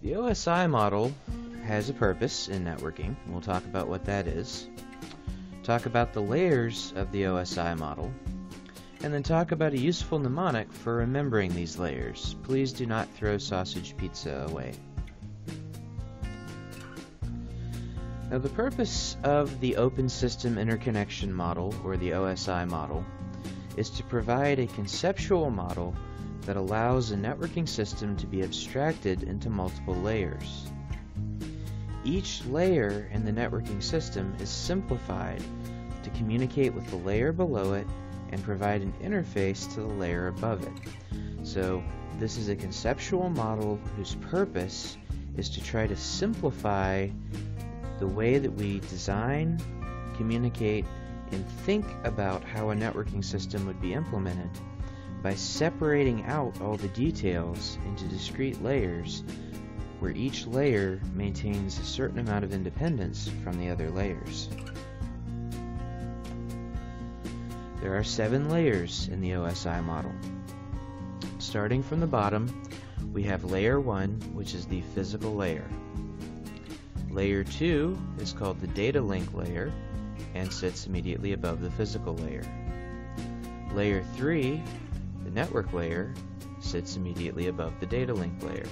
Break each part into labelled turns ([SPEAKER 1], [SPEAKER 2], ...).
[SPEAKER 1] The OSI model has a purpose in networking. We'll talk about what that is. Talk about the layers of the OSI model. And then talk about a useful mnemonic for remembering these layers. Please do not throw sausage pizza away. Now the purpose of the Open System Interconnection Model, or the OSI model, is to provide a conceptual model that allows a networking system to be abstracted into multiple layers. Each layer in the networking system is simplified to communicate with the layer below it and provide an interface to the layer above it. So this is a conceptual model whose purpose is to try to simplify the way that we design, communicate, and think about how a networking system would be implemented by separating out all the details into discrete layers where each layer maintains a certain amount of independence from the other layers. There are seven layers in the OSI model. Starting from the bottom, we have layer 1, which is the physical layer. Layer 2 is called the data link layer and sits immediately above the physical layer. Layer 3 the network layer sits immediately above the data link layer.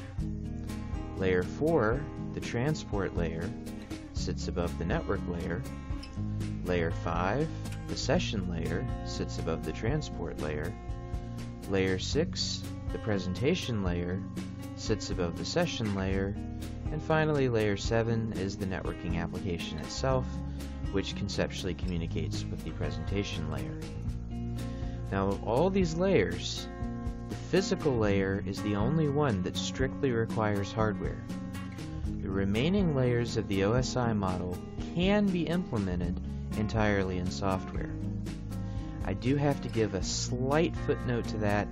[SPEAKER 1] Layer 4, the transport layer, sits above the network layer. Layer 5, the session layer, sits above the transport layer. Layer 6, the presentation layer, sits above the session layer. And finally, layer 7 is the networking application itself, which conceptually communicates with the presentation layer. Now of all these layers, the physical layer is the only one that strictly requires hardware. The remaining layers of the OSI model can be implemented entirely in software. I do have to give a slight footnote to that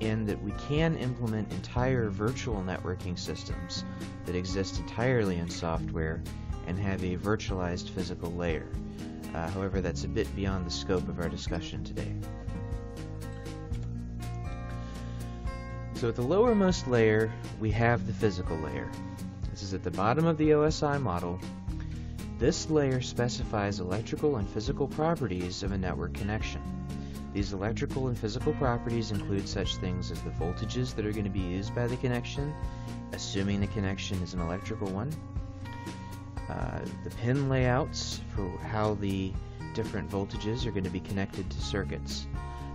[SPEAKER 1] in that we can implement entire virtual networking systems that exist entirely in software and have a virtualized physical layer. Uh, however, that's a bit beyond the scope of our discussion today. So at the lowermost layer, we have the physical layer. This is at the bottom of the OSI model. This layer specifies electrical and physical properties of a network connection. These electrical and physical properties include such things as the voltages that are going to be used by the connection, assuming the connection is an electrical one, uh, the pin layouts for how the different voltages are going to be connected to circuits,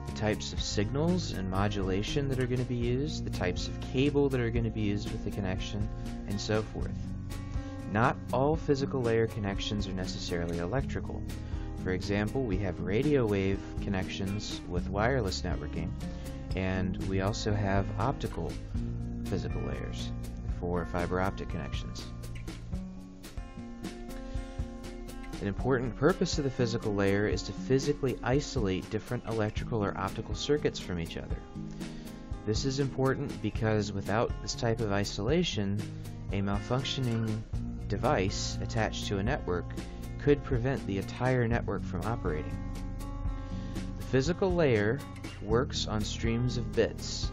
[SPEAKER 1] the types of signals and modulation that are going to be used, the types of cable that are going to be used with the connection, and so forth. Not all physical layer connections are necessarily electrical. For example, we have radio wave connections with wireless networking, and we also have optical physical layers for fiber optic connections. An important purpose of the physical layer is to physically isolate different electrical or optical circuits from each other. This is important because without this type of isolation, a malfunctioning device attached to a network could prevent the entire network from operating. The physical layer works on streams of bits.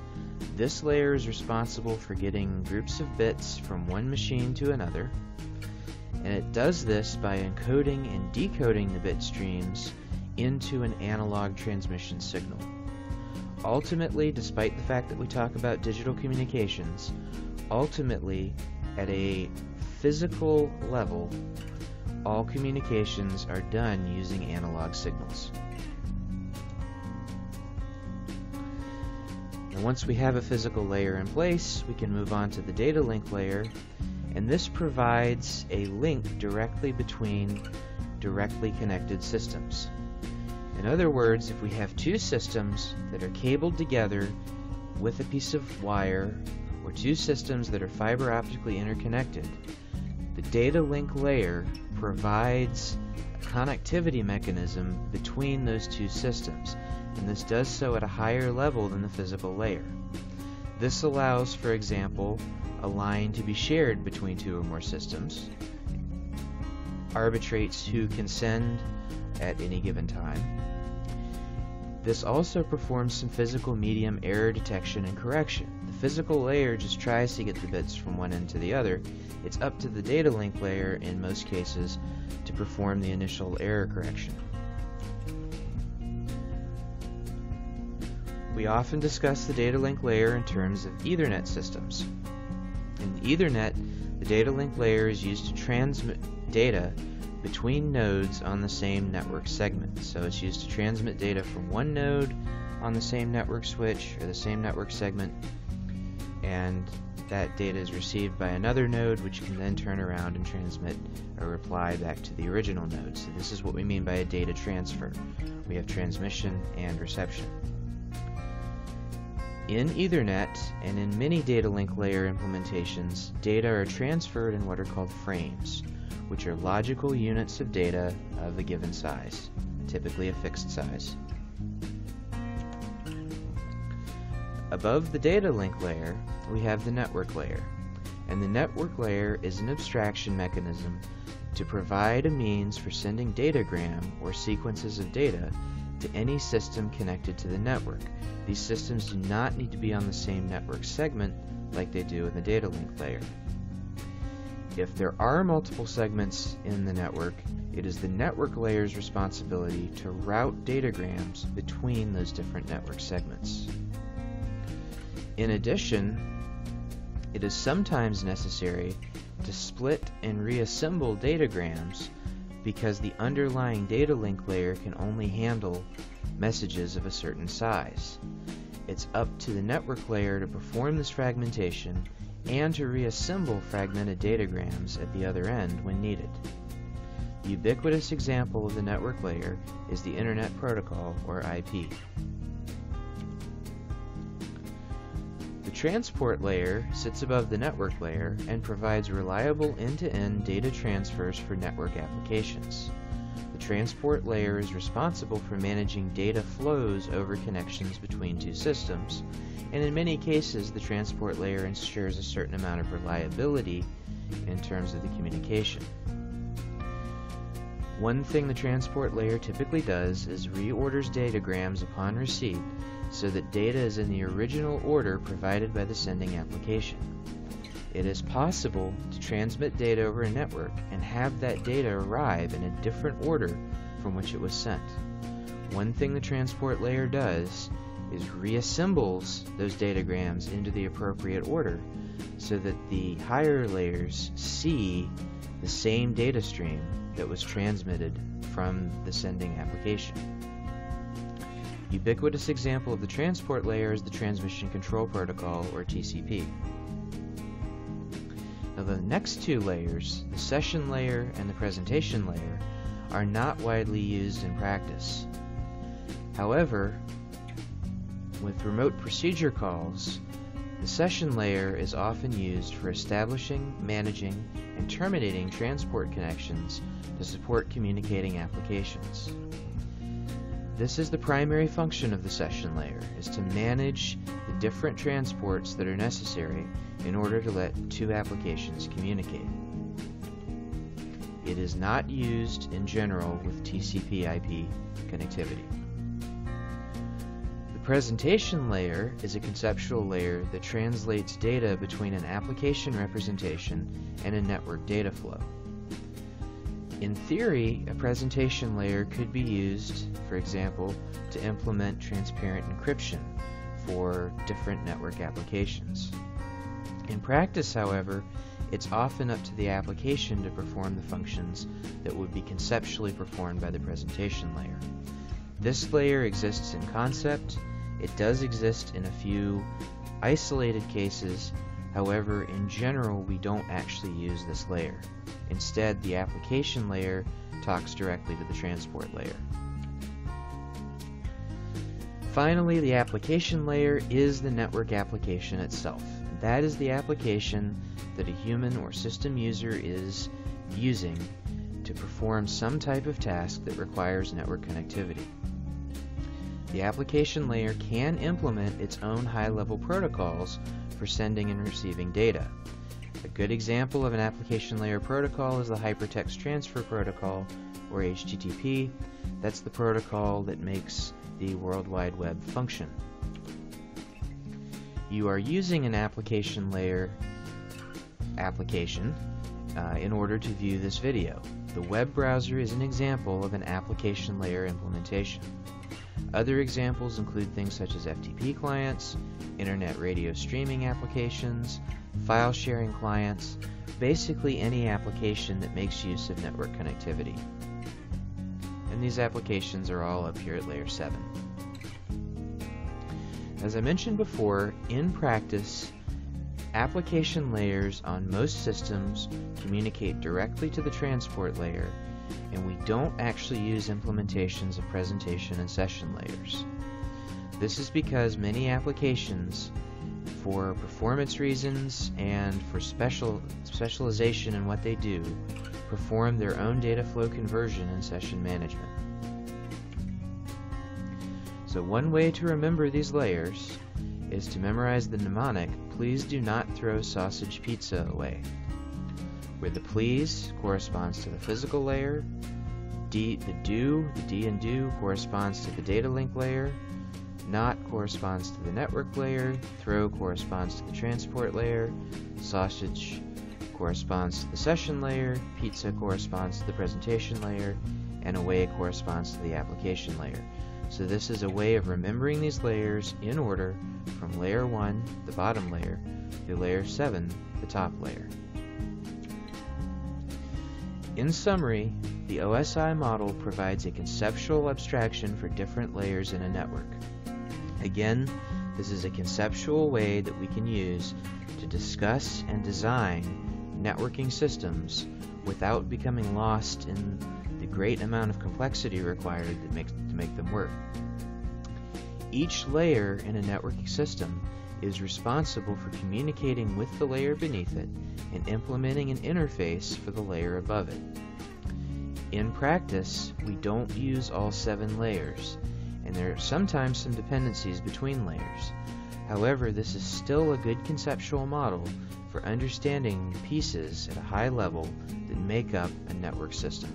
[SPEAKER 1] This layer is responsible for getting groups of bits from one machine to another, and it does this by encoding and decoding the bit streams into an analog transmission signal. Ultimately, despite the fact that we talk about digital communications, ultimately, at a physical level, all communications are done using analog signals. And once we have a physical layer in place, we can move on to the data link layer and this provides a link directly between directly connected systems. In other words, if we have two systems that are cabled together with a piece of wire, or two systems that are fiber optically interconnected, the data link layer provides a connectivity mechanism between those two systems, and this does so at a higher level than the physical layer. This allows, for example, a line to be shared between two or more systems, arbitrates who can send at any given time, This also performs some physical medium error detection and correction. The physical layer just tries to get the bits from one end to the other. It's up to the data link layer, in most cases, to perform the initial error correction. We often discuss the data link layer in terms of Ethernet systems. In Ethernet, the data link layer is used to transmit data between nodes on the same network segment. So it's used to transmit data from one node on the same network switch or the same network segment and that data is received by another node which can then turn around and transmit a reply back to the original node. So this is what we mean by a data transfer. We have transmission and reception. In Ethernet and in many data link layer implementations, data are transferred in what are called frames which are logical units of data of a given size, typically a fixed size. Above the data link layer, we have the network layer, and the network layer is an abstraction mechanism to provide a means for sending datagram or sequences of data to any system connected to the network. These systems do not need to be on the same network segment like they do in the data link layer. If there are multiple segments in the network, it is the network layer's responsibility to route datagrams between those different network segments. In addition, it is sometimes necessary to split and reassemble datagrams because the underlying data link layer can only handle messages of a certain size. It's up to the network layer to perform this fragmentation and to reassemble fragmented datagrams at the other end when needed. The ubiquitous example of the network layer is the Internet Protocol, or IP. Transport layer sits above the network layer and provides reliable end-to-end -end data transfers for network applications. The transport layer is responsible for managing data flows over connections between two systems and in many cases the transport layer ensures a certain amount of reliability in terms of the communication. One thing the transport layer typically does is reorders datagrams upon receipt so that data is in the original order provided by the sending application. It is possible to transmit data over a network and have that data arrive in a different order from which it was sent. One thing the transport layer does is reassembles those datagrams into the appropriate order so that the higher layers see the same data stream that was transmitted from the sending application. Ubiquitous example of the transport layer is the Transmission Control Protocol, or TCP. Now the next two layers, the session layer and the presentation layer, are not widely used in practice. However, with remote procedure calls, the session layer is often used for establishing, managing, and terminating transport connections to support communicating applications. This is the primary function of the session layer, is to manage the different transports that are necessary in order to let two applications communicate. It is not used in general with TCP IP connectivity presentation layer is a conceptual layer that translates data between an application representation and a network data flow. In theory, a presentation layer could be used, for example, to implement transparent encryption for different network applications. In practice, however, it's often up to the application to perform the functions that would be conceptually performed by the presentation layer. This layer exists in concept it does exist in a few isolated cases, however, in general we don't actually use this layer. Instead, the application layer talks directly to the transport layer. Finally, the application layer is the network application itself. That is the application that a human or system user is using to perform some type of task that requires network connectivity the application layer can implement its own high-level protocols for sending and receiving data. A good example of an application layer protocol is the Hypertext Transfer Protocol, or HTTP. That's the protocol that makes the World Wide Web function. You are using an application layer application uh, in order to view this video. The web browser is an example of an application layer implementation. Other examples include things such as FTP clients, internet radio streaming applications, file sharing clients, basically any application that makes use of network connectivity. And these applications are all up here at layer 7. As I mentioned before, in practice, application layers on most systems communicate directly to the transport layer and we don't actually use implementations of presentation and session layers. This is because many applications, for performance reasons and for special specialization in what they do, perform their own data flow conversion and session management. So one way to remember these layers is to memorize the mnemonic, please do not throw sausage pizza away where the please corresponds to the physical layer, D, the do, the D and do corresponds to the data link layer, not corresponds to the network layer, throw corresponds to the transport layer, sausage corresponds to the session layer, pizza corresponds to the presentation layer, and away corresponds to the application layer. So this is a way of remembering these layers in order from layer 1, the bottom layer, to layer 7, the top layer. In summary, the OSI model provides a conceptual abstraction for different layers in a network. Again, this is a conceptual way that we can use to discuss and design networking systems without becoming lost in the great amount of complexity required that makes, to make them work. Each layer in a networking system is responsible for communicating with the layer beneath it and implementing an interface for the layer above it. In practice, we don't use all seven layers, and there are sometimes some dependencies between layers. However, this is still a good conceptual model for understanding pieces at a high level that make up a network system.